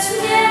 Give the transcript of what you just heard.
to death.